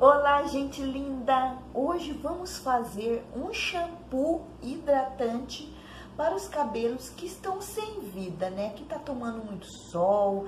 Olá, gente linda! Hoje vamos fazer um shampoo hidratante para os cabelos que estão sem vida, né? Que tá tomando muito sol,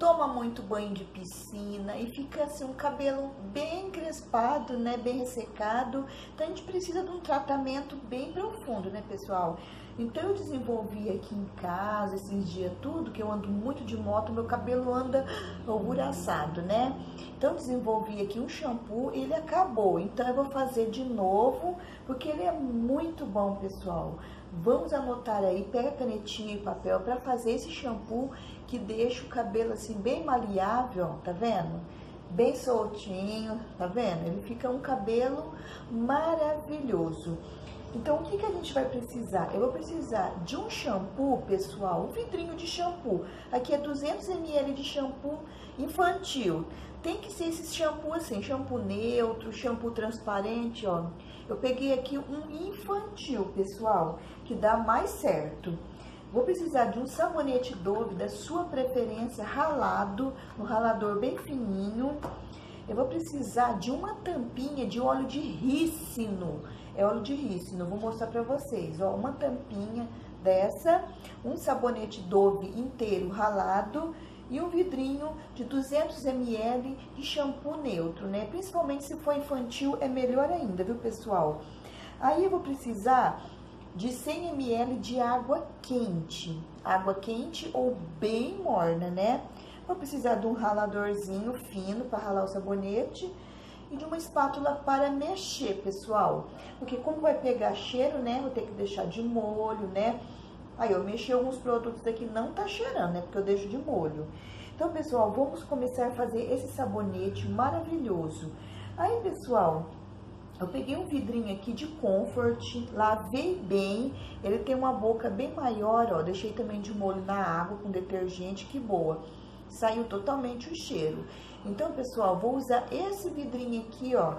toma muito banho de piscina e fica assim um cabelo bem encrespado, né? Bem ressecado. Então a gente precisa de um tratamento bem profundo, né, pessoal? Então eu desenvolvi aqui em casa esses dias tudo, que eu ando muito de moto, meu cabelo anda alvuraçado, né? Então desenvolvi aqui um shampoo, ele acabou. Então eu vou fazer de novo, porque ele é muito bom, pessoal. Vamos anotar aí, pega canetinha e papel para fazer esse shampoo que deixa o cabelo assim bem maleável, tá vendo? Bem soltinho, tá vendo? Ele fica um cabelo maravilhoso. Então, o que, que a gente vai precisar? Eu vou precisar de um shampoo, pessoal, um vidrinho de shampoo. Aqui é 200 ml de shampoo infantil. Tem que ser esse shampoo assim, shampoo neutro, shampoo transparente, ó. Eu peguei aqui um infantil, pessoal, que dá mais certo. Vou precisar de um sabonete Dove da sua preferência, ralado, no ralador bem fininho. Eu vou precisar de uma tampinha de óleo de rícino é óleo de rícino. Vou mostrar para vocês, ó, uma tampinha dessa, um sabonete Dove inteiro ralado e um vidrinho de 200 ml de shampoo neutro, né? Principalmente se for infantil, é melhor ainda, viu, pessoal? Aí eu vou precisar de 100 ml de água quente, água quente ou bem morna, né? Vou precisar de um raladorzinho fino para ralar o sabonete e de uma espátula para mexer, pessoal. Porque como vai pegar cheiro, né, vou ter que deixar de molho, né? Aí eu mexi alguns produtos aqui, não tá cheirando, né, porque eu deixo de molho. Então, pessoal, vamos começar a fazer esse sabonete maravilhoso. Aí, pessoal, eu peguei um vidrinho aqui de Comfort, lavei bem, ele tem uma boca bem maior, ó, deixei também de molho na água com detergente, que boa. Saiu totalmente o cheiro. Então, pessoal, vou usar esse vidrinho aqui, ó,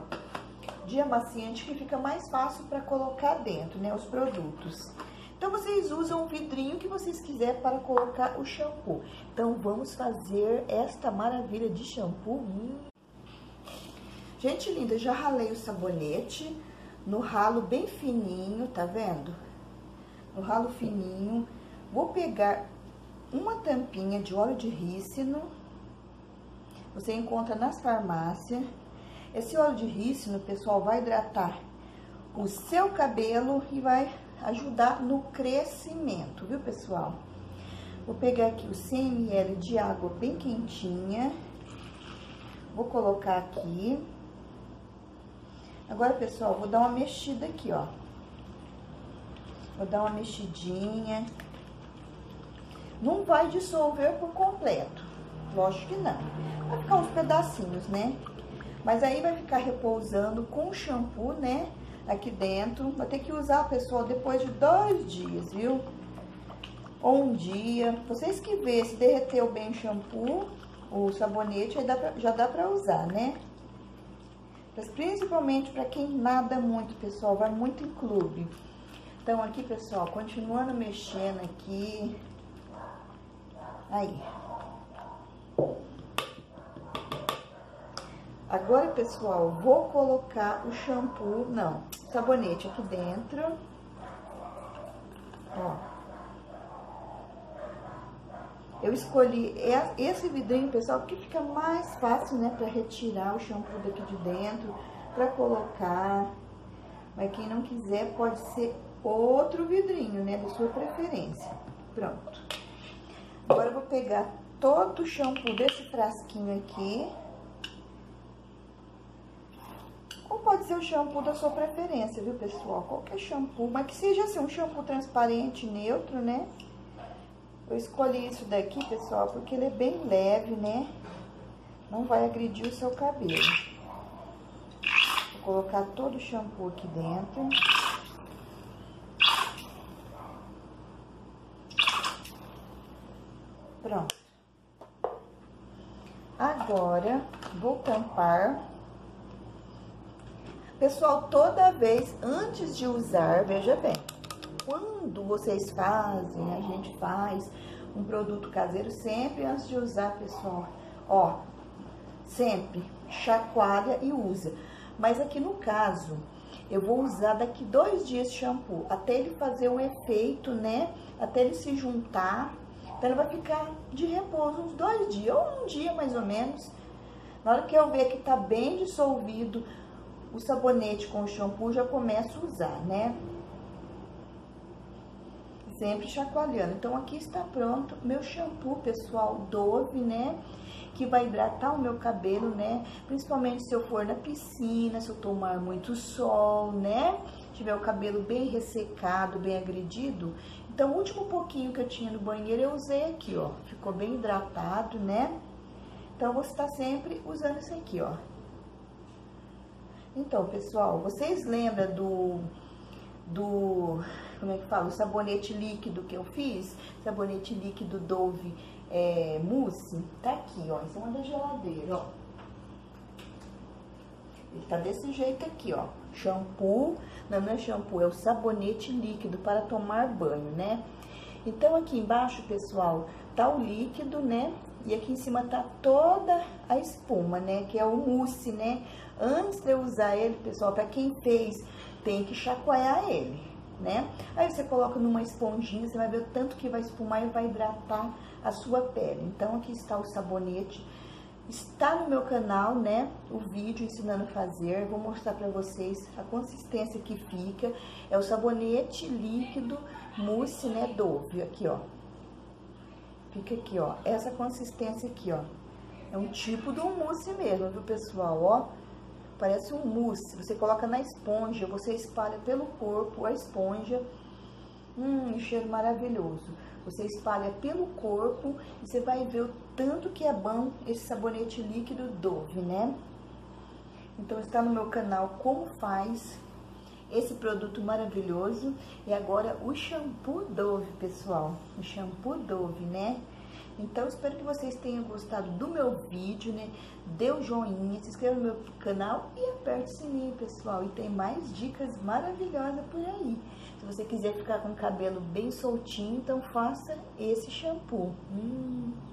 de amaciante, que fica mais fácil para colocar dentro, né, os produtos. Então, vocês usam o vidrinho que vocês quiserem para colocar o shampoo. Então, vamos fazer esta maravilha de shampoo. Hum. Gente linda, já ralei o sabonete no ralo bem fininho, tá vendo? No ralo fininho. Vou pegar uma tampinha de óleo de rícino você encontra nas farmácias. Esse óleo de rícino, pessoal, vai hidratar o seu cabelo e vai ajudar no crescimento, viu, pessoal? Vou pegar aqui o 100 ml de água bem quentinha. Vou colocar aqui. Agora, pessoal, vou dar uma mexida aqui, ó. Vou dar uma mexidinha. Não vai dissolver por completo. Lógico que não. Vai ficar uns pedacinhos, né? Mas aí vai ficar repousando com shampoo, né? Aqui dentro. Vai ter que usar, pessoal, depois de dois dias, viu? Ou um dia. Vocês que vê se derreteu bem o shampoo, o sabonete, aí dá pra, já dá pra usar, né? Mas principalmente para quem nada muito, pessoal, vai muito em clube. Então, aqui, pessoal, continuando mexendo aqui. Aí. Agora, pessoal, vou colocar o shampoo, não, sabonete aqui dentro. Ó. Eu escolhi esse vidrinho, pessoal, porque fica mais fácil, né, para retirar o shampoo daqui de dentro, para colocar. Mas quem não quiser, pode ser outro vidrinho, né, da sua preferência. Pronto. Agora eu vou pegar todo o shampoo desse frasquinho aqui. Ou pode ser o shampoo da sua preferência, viu, pessoal? Qualquer shampoo, mas que seja assim, um shampoo transparente, neutro, né? Eu escolhi isso daqui, pessoal, porque ele é bem leve, né? Não vai agredir o seu cabelo. Vou colocar todo o shampoo aqui dentro. Pronto. Agora, vou tampar. Pessoal, toda vez antes de usar, veja bem, quando vocês fazem, a gente faz um produto caseiro, sempre antes de usar, pessoal, ó, sempre chacoalha e usa. Mas aqui no caso, eu vou usar daqui dois dias shampoo, até ele fazer o efeito, né? Até ele se juntar. Então, ele vai ficar de repouso uns dois dias, ou um dia mais ou menos. Na hora que eu ver que tá bem dissolvido o sabonete com o shampoo, já começo a usar, né? Sempre chacoalhando. Então, aqui está pronto meu shampoo, pessoal, Dove, né? que vai hidratar o meu cabelo, né? Principalmente se eu for na piscina, se eu tomar muito sol, né? Tiver o cabelo bem ressecado, bem agredido. Então, o último pouquinho que eu tinha no banheiro eu usei aqui, ó. Ficou bem hidratado, né? Então, você está sempre usando isso aqui, ó. Então, pessoal, vocês lembram do do como é que fala? O sabonete líquido que eu fiz, sabonete líquido Dove é, mousse, tá aqui, ó, em cima da geladeira, ó. Ele tá desse jeito aqui, ó. Shampoo, não, não é shampoo, é o sabonete líquido para tomar banho, né? Então, aqui embaixo, pessoal, tá o líquido, né? E aqui em cima tá toda a espuma, né? Que é o mousse, né? Antes de eu usar ele, pessoal, para quem fez, tem que chacoalhar ele, né? Aí você coloca numa esponjinha, você vai ver o tanto que vai espumar e vai hidratar a sua pele. Então, aqui está o sabonete. Está no meu canal, né, o vídeo ensinando a fazer. Vou mostrar para vocês a consistência que fica. É o sabonete líquido mousse, né, Dove. Aqui, ó. Fica aqui, ó. Essa consistência aqui, ó. É um tipo um mousse mesmo, viu, pessoal? Ó, parece um mousse. Você coloca na esponja, você espalha pelo corpo a esponja. Hum, um cheiro maravilhoso. Você espalha pelo corpo e você vai ver o tanto que é bom esse sabonete líquido Dove, né? Então está no meu canal como faz esse produto maravilhoso. E agora o shampoo Dove, pessoal. O shampoo Dove, né? Então, espero que vocês tenham gostado do meu vídeo, né? Dê o joinha, se inscreva no meu canal e aperte o sininho, pessoal. E tem mais dicas maravilhosas por aí. Se você quiser ficar com o cabelo bem soltinho, então faça esse shampoo. Hum.